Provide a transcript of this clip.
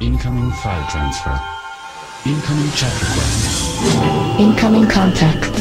Incoming file transfer. Incoming chat request. Incoming contact.